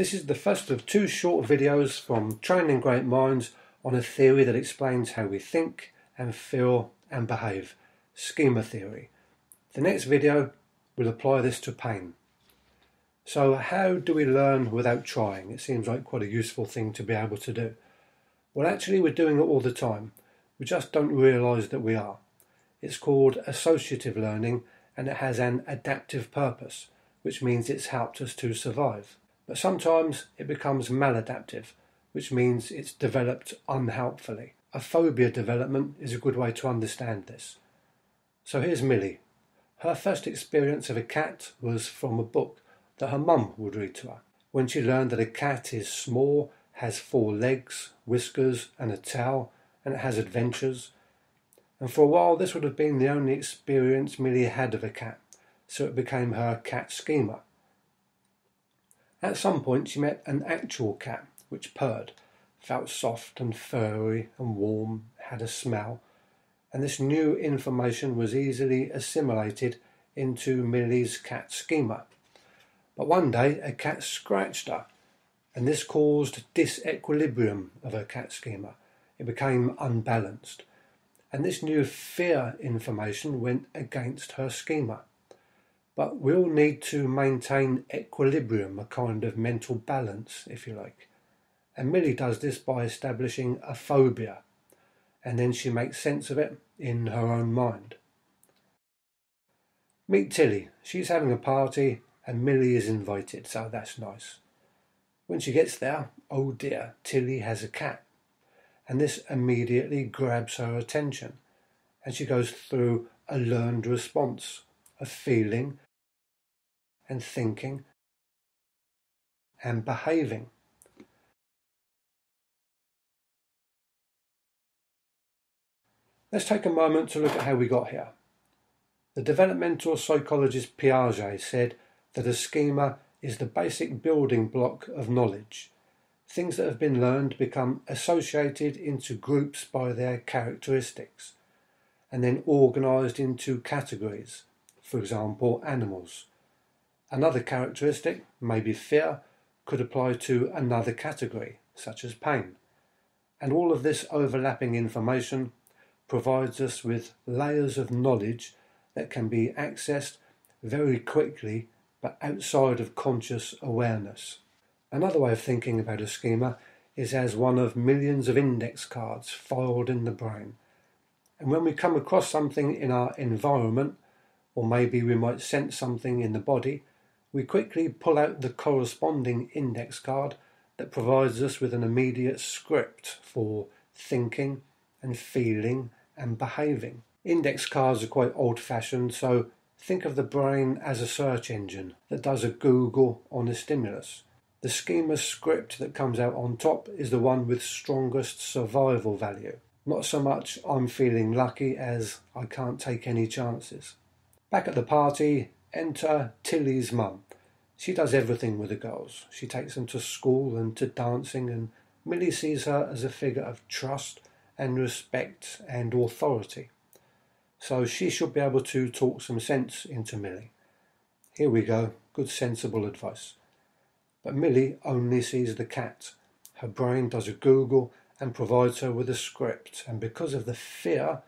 This is the first of two short videos from Training Great Minds on a theory that explains how we think and feel and behave, schema theory. The next video will apply this to pain. So how do we learn without trying? It seems like quite a useful thing to be able to do. Well actually we're doing it all the time. We just don't realise that we are. It's called associative learning and it has an adaptive purpose, which means it's helped us to survive. But sometimes it becomes maladaptive, which means it's developed unhelpfully. A phobia development is a good way to understand this. So here's Millie. Her first experience of a cat was from a book that her mum would read to her. When she learned that a cat is small, has four legs, whiskers, and a tail, and it has adventures. And for a while, this would have been the only experience Millie had of a cat, so it became her cat schema. At some point, she met an actual cat which purred, felt soft and furry and warm, had a smell, and this new information was easily assimilated into Millie's cat schema. But one day, a cat scratched her, and this caused disequilibrium of her cat schema. It became unbalanced, and this new fear information went against her schema. But we all need to maintain equilibrium, a kind of mental balance, if you like. And Millie does this by establishing a phobia, and then she makes sense of it in her own mind. Meet Tilly. She's having a party, and Millie is invited, so that's nice. When she gets there, oh dear, Tilly has a cat, and this immediately grabs her attention, and she goes through a learned response of feeling and thinking and behaving. Let's take a moment to look at how we got here. The developmental psychologist Piaget said that a schema is the basic building block of knowledge. Things that have been learned become associated into groups by their characteristics and then organized into categories, for example, animals. Another characteristic, maybe fear, could apply to another category, such as pain. And all of this overlapping information provides us with layers of knowledge that can be accessed very quickly but outside of conscious awareness. Another way of thinking about a schema is as one of millions of index cards filed in the brain. And when we come across something in our environment, or maybe we might sense something in the body, we quickly pull out the corresponding index card that provides us with an immediate script for thinking and feeling and behaving. Index cards are quite old fashioned, so think of the brain as a search engine that does a Google on a stimulus. The schema script that comes out on top is the one with strongest survival value. Not so much I'm feeling lucky as I can't take any chances. Back at the party, Enter Tilly's mum. She does everything with the girls. She takes them to school and to dancing, and Millie sees her as a figure of trust and respect and authority. So she should be able to talk some sense into Millie. Here we go, good sensible advice. But Millie only sees the cat. Her brain does a Google and provides her with a script, and because of the fear,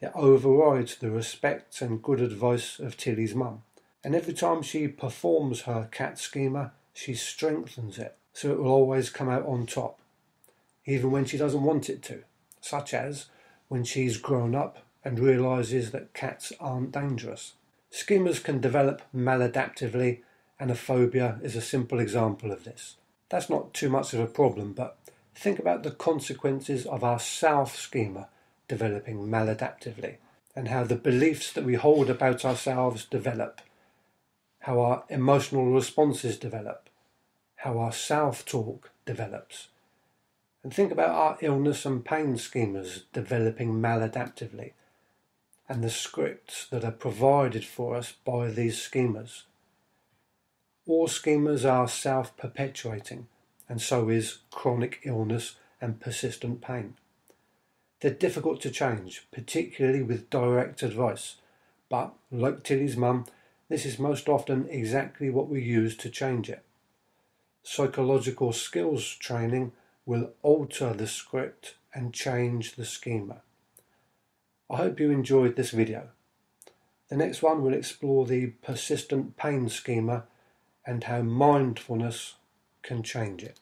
it overrides the respect and good advice of Tilly's mum. And every time she performs her cat schema, she strengthens it so it will always come out on top, even when she doesn't want it to, such as when she's grown up and realizes that cats aren't dangerous. Schemas can develop maladaptively, and a phobia is a simple example of this. That's not too much of a problem, but think about the consequences of our self schema developing maladaptively and how the beliefs that we hold about ourselves develop how our emotional responses develop, how our self talk develops. And think about our illness and pain schemas developing maladaptively and the scripts that are provided for us by these schemas. All schemas are self perpetuating, and so is chronic illness and persistent pain. They're difficult to change, particularly with direct advice, but like Tilly's mum, this is most often exactly what we use to change it. psychological skills training will alter the script and change the schema. I hope you enjoyed this video. The next one will explore the persistent pain schema and how mindfulness can change it.